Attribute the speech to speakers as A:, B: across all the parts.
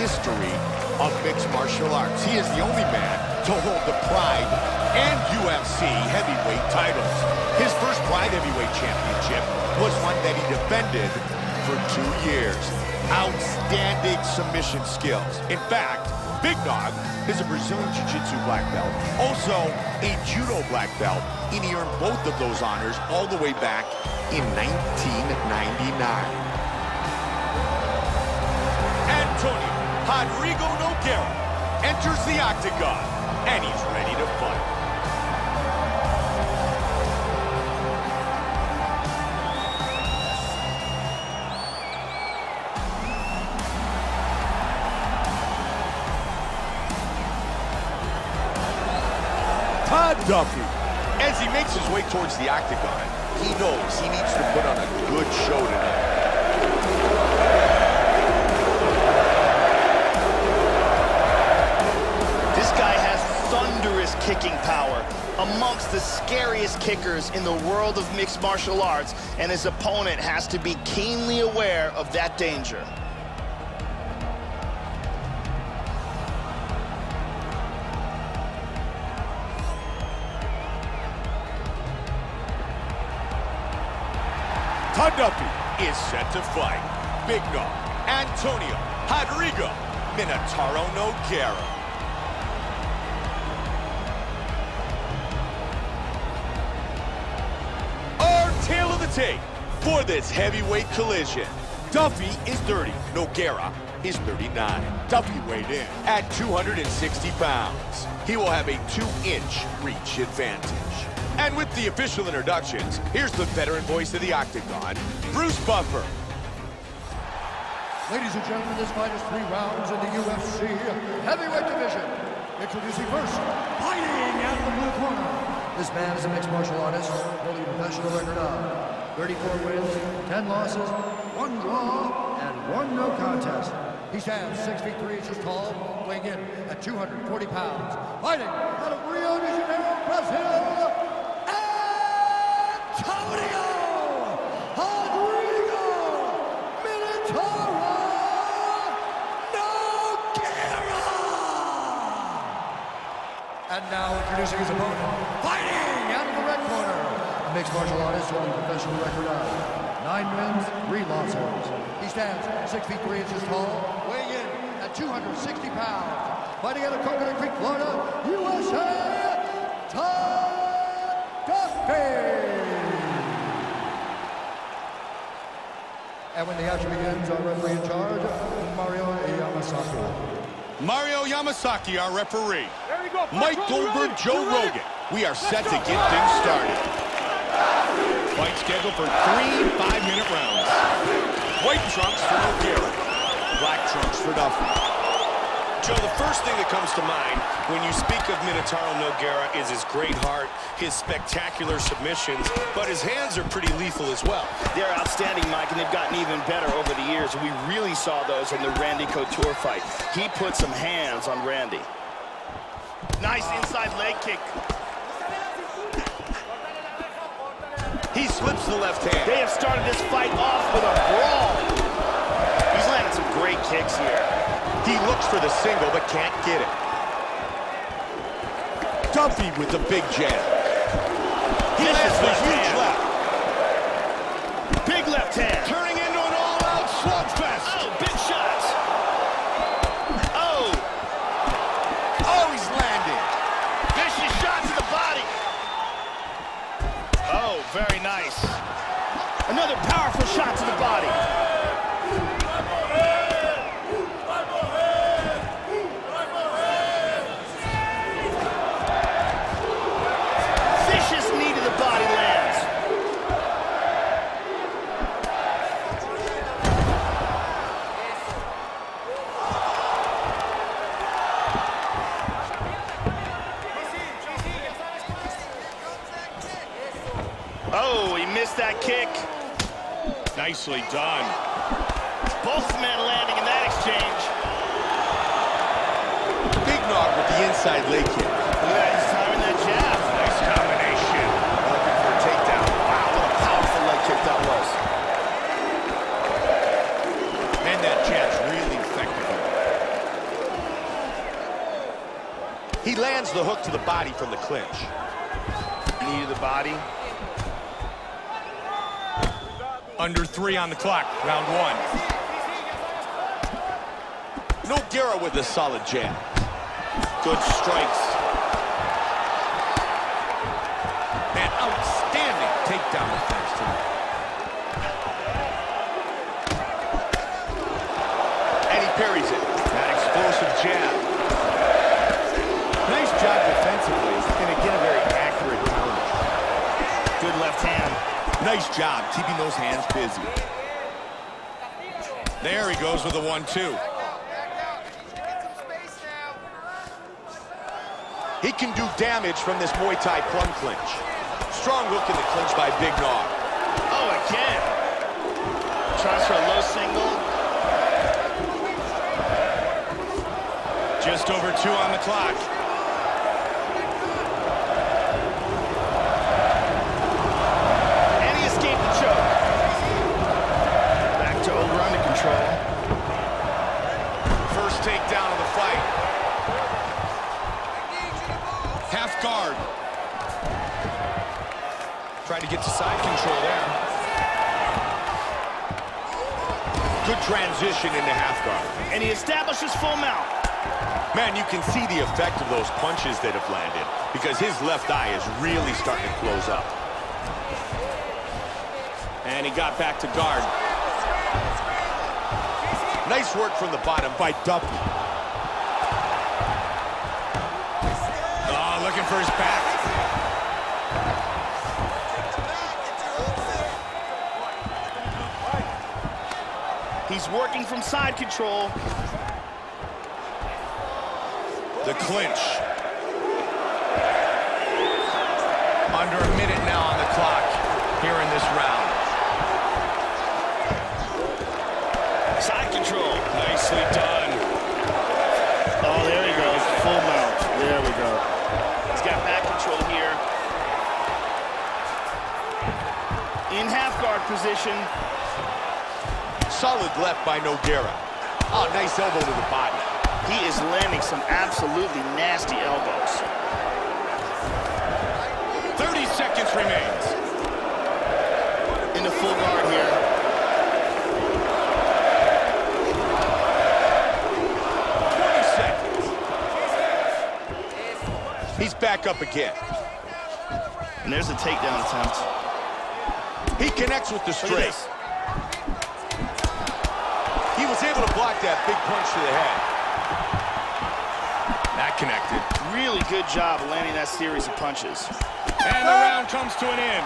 A: history of mixed martial arts. He is the only man to hold the Pride and UFC heavyweight titles. His first Pride heavyweight championship was one that he defended for two years. Outstanding submission skills. In fact, Big Nog is a Brazilian Jiu-Jitsu black belt, also a Judo black belt, and he earned both of those honors all the way back in 1999. Rodrigo Nogueira enters the octagon, and he's ready to fight. Todd Duffee. As he makes his way towards the octagon, he knows he needs to put on a good show tonight.
B: Kicking power, amongst the scariest kickers in the world of mixed martial arts, and his opponent has to be keenly aware of that danger.
A: Todd Duffee is set to fight. Big Nog, Antonio, Rodrigo, Minotauro Nogueira. Tape for this heavyweight collision. Duffee is 30, Nogueira is 39. Duffee weighed in at 260 pounds. He will have a two-inch reach advantage. And with the official introductions, here's the veteran voice of the Octagon, Bruce Buffer.
C: Ladies and gentlemen, this fight is three rounds in the UFC heavyweight division. Introducing first, fighting out of the blue corner. This man is a mixed martial artist, holding a professional record of 34 wins, 10 losses, one draw, and one no contest. He stands 6 feet 3 inches tall, weighing in at 240 pounds. Fighting out of Rio de Janeiro, Brazil, Antonio Rodrigo Minotauro Nogueira! And now introducing his opponent, fighting out of the red corner, a mixed martial artist holding a professional record of nine wins, three losses. He stands six feet three inches tall, weighing in at 260 pounds. Fighting out of Coconut Creek, Florida, USA, Todd Duffee! And when the action begins, our referee in charge, Mario Yamasaki.
A: Mario Yamasaki, our referee. Go, Mike Goldberg, Joe Rogan. We are set to get things started. Fight scheduled for three five-minute rounds. White trunks for Nogueira. Black trunks for Duffee.
D: Joe, the first thing that comes to mind when you speak of Minotauro Nogueira is his great heart, his spectacular submissions, but his hands are pretty lethal as well.
B: They're outstanding, Mike, and they've gotten even better over the years. We really saw those in the Randy Couture fight. He put some hands on Randy. Nice inside leg kick.
A: He slips the left hand.
B: They have started this fight off with a brawl. He's landing some great kicks here.
A: He looks for the single, but can't get it. Duffee with the big jab. He lands the huge left.
B: Big left hand. Oh, he missed that kick.
A: Nicely done.
B: Both men landing in that exchange.
A: Big Nog with the inside leg kick. Nice combination. Looking for a takedown.
B: Wow, what a powerful leg kick that was.
A: And that jab's really effective. He lands the hook to the body from the clinch.
B: Knee to the body.
D: Under three on the clock, round one.
A: Nogueira with a solid jab.
B: Good strikes.
A: Man, outstanding takedown defense tonight. Job keeping those hands busy.
D: There he goes with a one-two.
A: He can do damage from this Muay Thai plum clinch. Strong hook in the clinch by Big Nog.
B: Oh, again. Tries for a low single.
D: Just over two on the clock.
A: Transition into half guard.
B: And he establishes full mount.
A: Man, you can see the effect of those punches that have landed because his left eye is really starting to close up.
D: And he got back to guard.
A: Nice work from the bottom by Duffee.
D: Oh, looking for his back.
B: He's working from side control.
D: The clinch. Under a minute now on the clock here in this round.
B: Side control.
D: Nicely done.
B: Oh, there he goes. Full mount. There we go. He's got back control here. In half guard position.
A: Solid left by Nogueira. Oh, nice elbow to the body.
B: He is landing some absolutely nasty elbows.
D: 30 seconds remains.
B: Into full guard here.
A: 20 seconds. He's back up again.
B: And there's a takedown attempt.
A: He connects with the straight. Able to block that big punch to the head.
D: That connected.
B: Really good job landing that series of punches.
D: And the round comes to an end.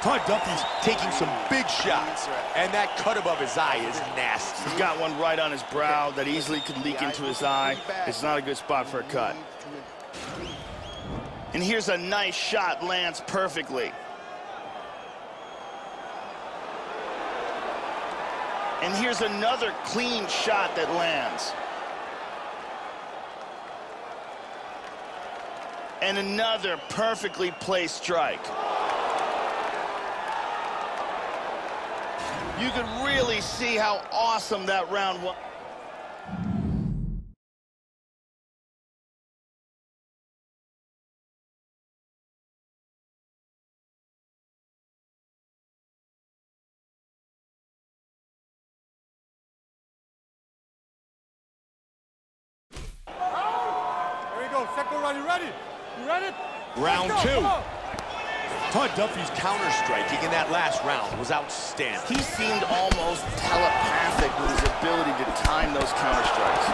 A: Todd Duffee's taking some big shots, and that cut above his eye is nasty.
B: He's got one right on his brow that easily could leak into his eye. It's not a good spot for a cut. And here's a nice shot, lands perfectly. And here's another clean shot that lands. And another perfectly placed strike. You could really see how awesome that round was.
E: Here we go. Second round. You ready? You ready?
D: Round
E: go.
D: two.
A: Todd Duffee's counter-striking in that last round was outstanding.
B: He seemed almost telepathic with his ability to time those counter strikes.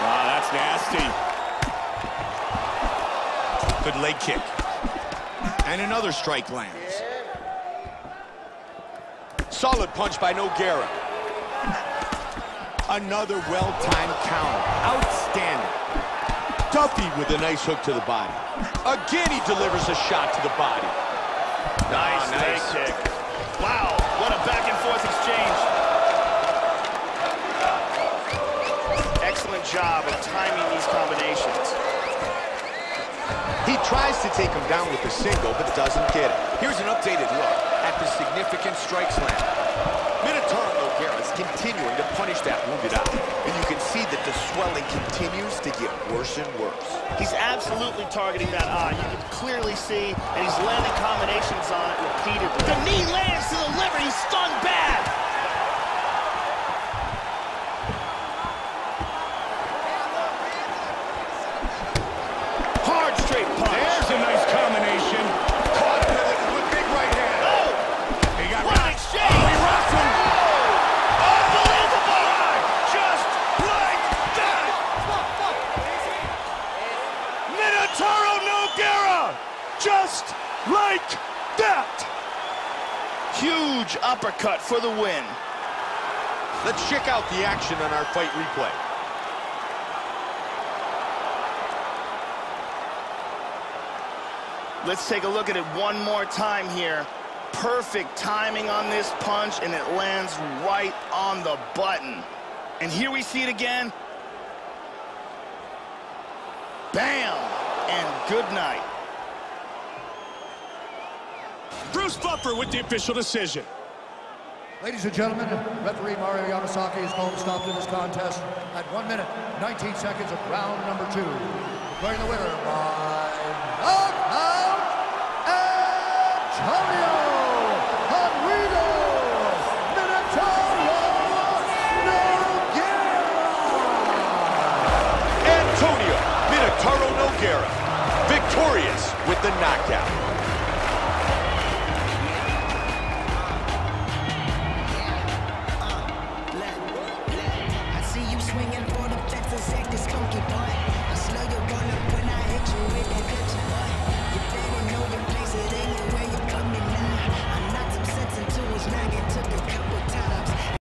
D: Wow, ah, that's nasty.
A: Good leg kick. And another strike lands. Solid punch by Nogueira. Another well-timed counter. Outstanding. Duffee with a nice hook to the body. Again, he delivers a shot to the body.
B: Nice,
A: ah,
B: leg
A: nice.
B: kick. Wow, what a back and forth exchange. Excellent job of timing these combinations.
A: He tries to take him down with a single, but doesn't get it.
D: Here's an updated look at the significant strikes land.
A: Minotauro Nogueira continuing to punish that wounded eye. And you can see that the swelling continues to get worse and worse.
B: He's absolutely targeting that eye. You can clearly see, and he's landing combinations on it repeatedly. The knee lands to the liver. He's stunned bad. Uppercut for the win.
A: Let's check out the action on our fight replay.
B: Let's take a look at it one more time here. Perfect timing on this punch, and it lands right on the button. And here we see it again. Bam! And good night.
D: Bruce Buffer with the official decision.
C: Ladies and gentlemen, referee Mario Yamasaki has called a stop to this contest at 1 minute, 19 seconds of round number two. Declaring the winner by knockout, Antonio Henrido Minotauro Nogueira.
A: Antonio Minotauro Nogueira, victorious with the knockout.